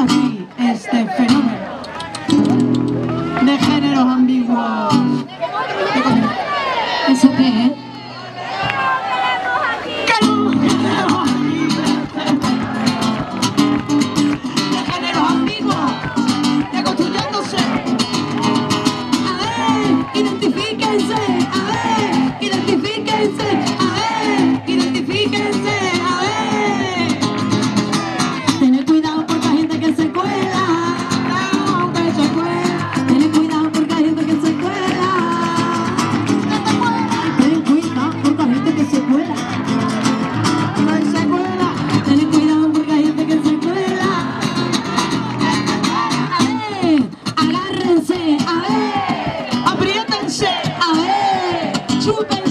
Aquí este fenómeno de géneros ambiguos. ¿Eso qué? Eh? ¿Qué lo tenemos aquí? ¿Qué? De géneros ambiguos, reconstruyéndose. A ver, identifíquense, a ver, identifíquense. Super